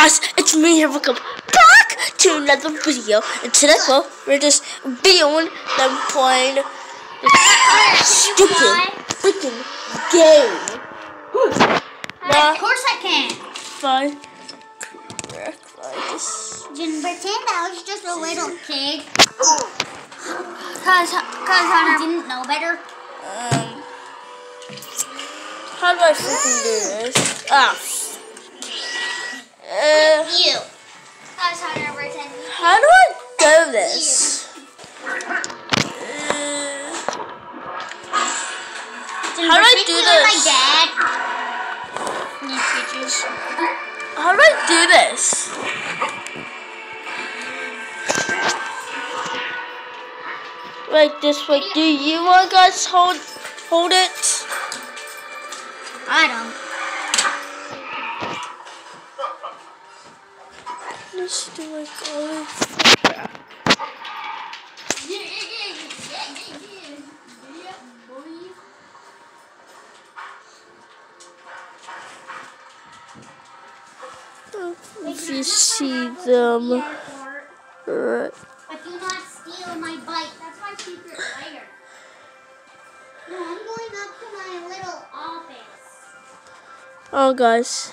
guys, it's me here. Welcome back to another video. And today, well, we're just videoing them playing this stupid freaking game. Of course I can. Fine. Didn't pretend I was just a little kid. Cause, cause I didn't know better. Um, how do I freaking do this? Ah. Uh, you. How do I do this? Uh, how do I do this? My dad. How do I do this? Like this way. Do you want guys hold hold it? I don't. Do like all oh, If you see them, right. But do not steal my bike. That's my secret. No, I'm going up to my little office. Oh, guys.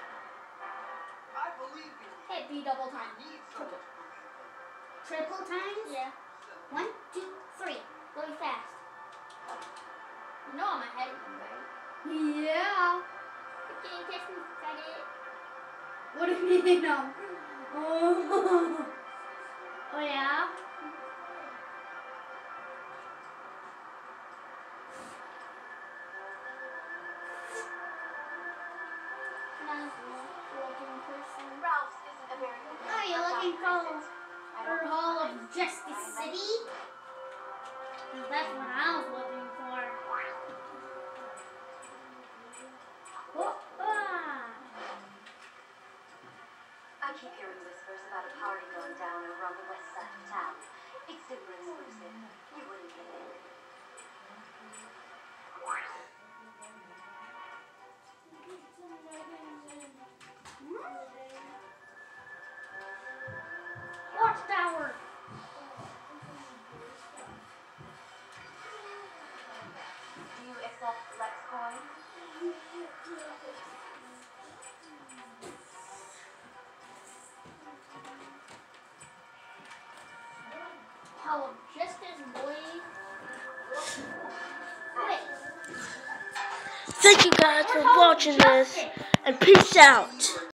Hit B double time. Triple. Triple times? Yeah. One, two, three. Really fast. You know I'm ahead of you, right? Yeah. You can't catch me, faggot. What do you mean, no? Oh. oh yeah? For for Hall of Justice City? That's what I was looking for. I keep hearing whispers about a party going down over on the west side of town. It's super exclusive. You wouldn't get in. Do you accept Lex coin? How just as boy. Thank you guys for watching this, and peace out.